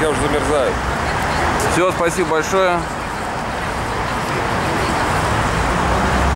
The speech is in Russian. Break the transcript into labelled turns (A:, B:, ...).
A: я уже замерзаю.
B: Все, спасибо большое.